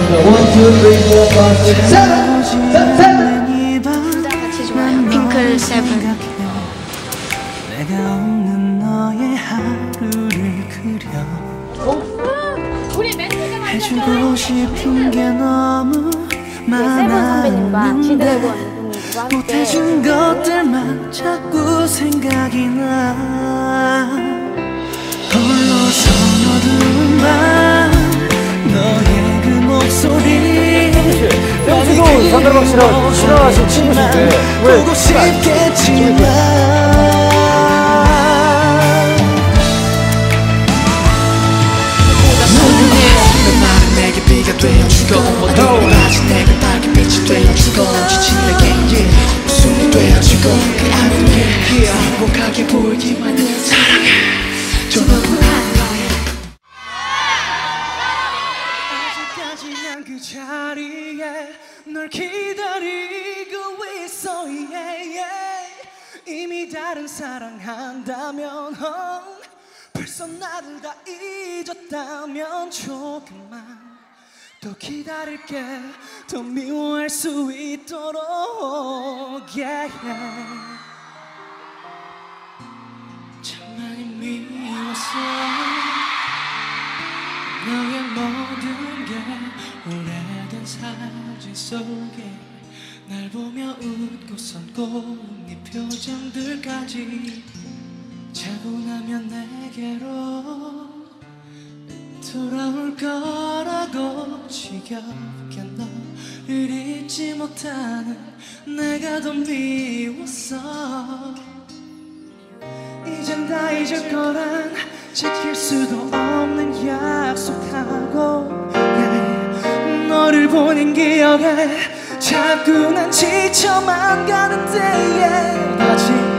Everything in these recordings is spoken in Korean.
One, two, three, four, five, six, seven. Seven, seven. 둘다 같이 좋아요. 핑클 세븐. 우리 멘트가 해주고 싶은 게 너무 세븐 함께 못해준 것들만 자꾸 생각이 나 홀로 서두른 밤 댄스도 상대방 싫어- 싫어하시는 친구신데 왜? 행복하게 보이기만 해 사랑해 널 기다리고 있어 yeah, yeah. 이미 다른 사랑한다면 oh, 벌써 나를 다 잊었다면 조금만 더 기다릴게 더 미워할 수 있도록 yeah, yeah. 오래된 사진 속에 날 보며 웃고 선고 네 표정들까지 자고 나면 내게로 돌아올 거라고 지겹게 너를 잊지 못하는 내가 더 미웠어. 이젠 다 잊을 거란 지킬 수도 기억에 자꾸 난 지쳐만 가는데 yeah. 다같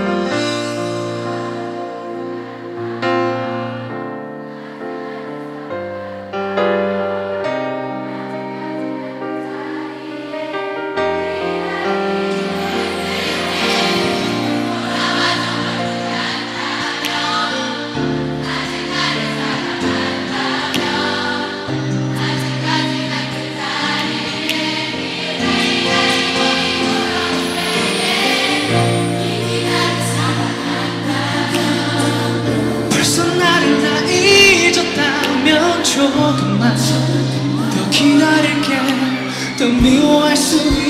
만더 기다릴게. 더 미워할 수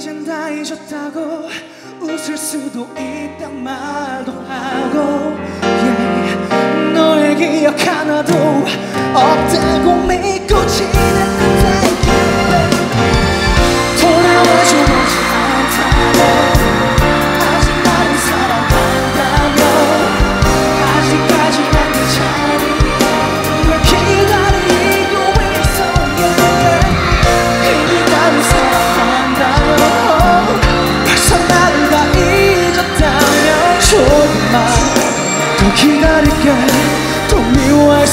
이젠 다 잊었다고 웃을 수도 있단 말도 하고 yeah. 너의 기억 하나도 없다고 믿고 지냈는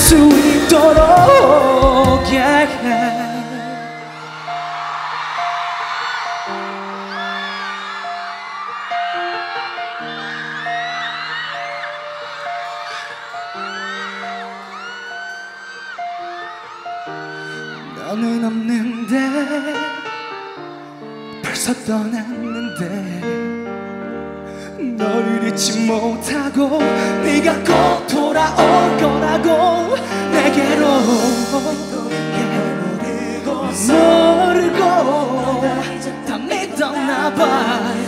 수 있도록 yeah. 너는 없는데 벌써 떠났는데 잊지 못하고 네가 꼭 돌아올 거라고 내게로 모르고 다 믿었나 봐.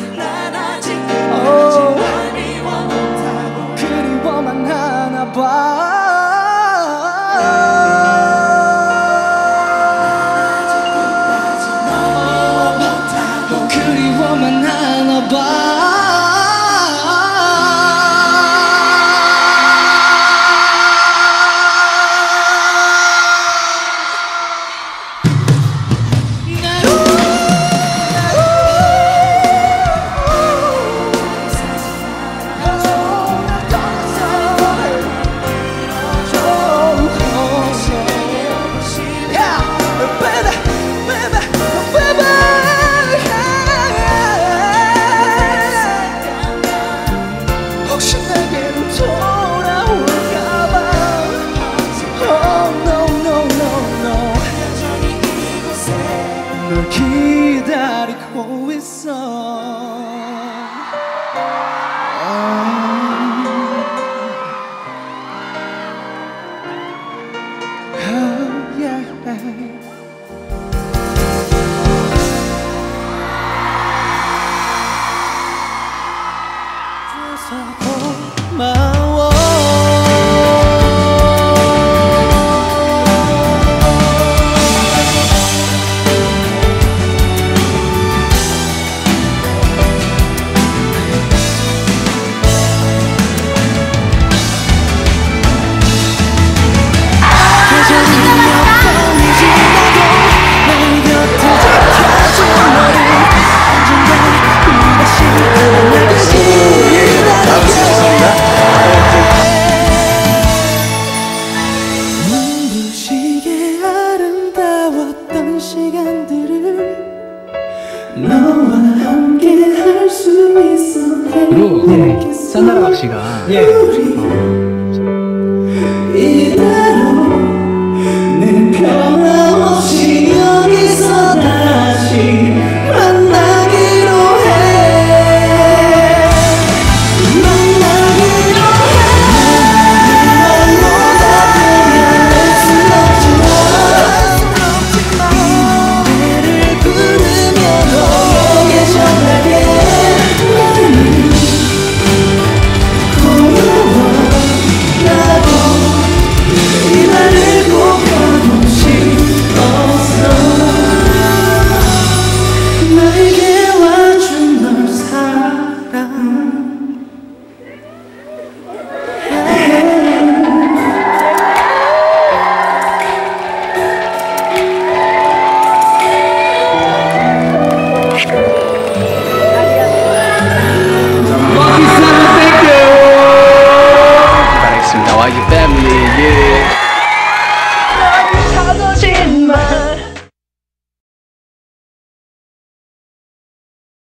그리고 네. 산나라 박씨가 예.